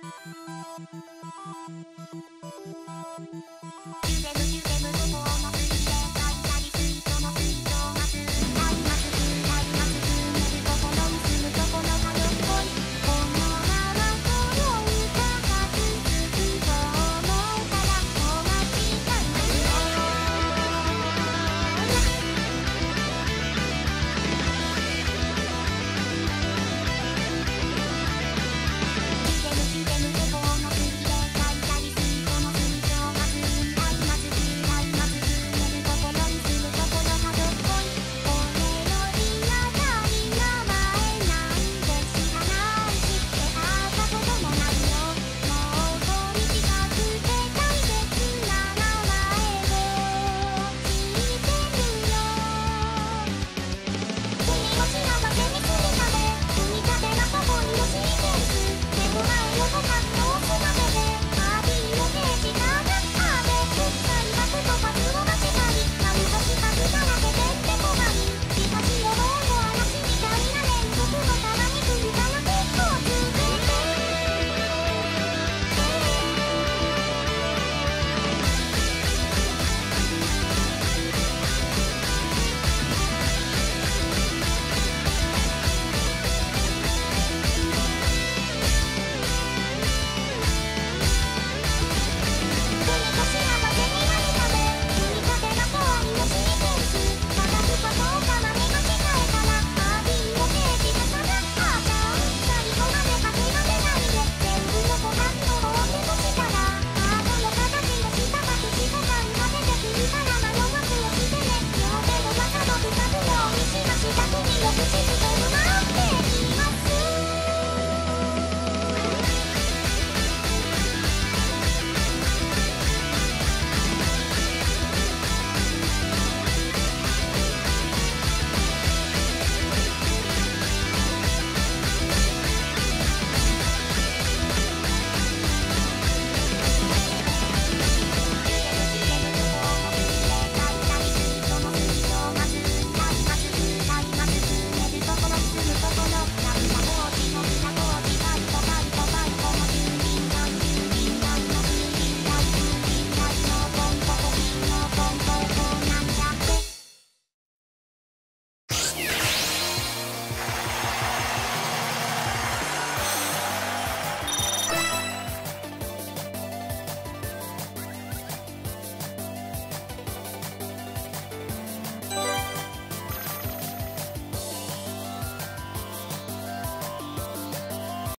腕の